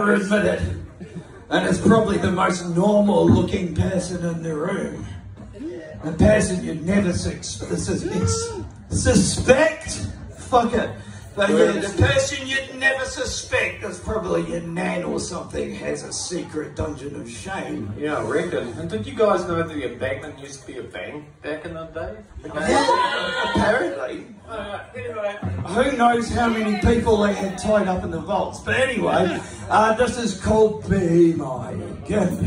gotta admit it. And it's probably the most normal looking person in the room. A person you'd never sus- sus- suspect. Fuck it. But yeah, the person you'd never suspect is probably your nan or something has a secret dungeon of shame. Yeah, I reckon. And did you guys know that your Bagman used to be a bang back in the day? Apparently. Who knows how many people they had tied up in the vaults. But anyway, uh, this is called Be My Gimp.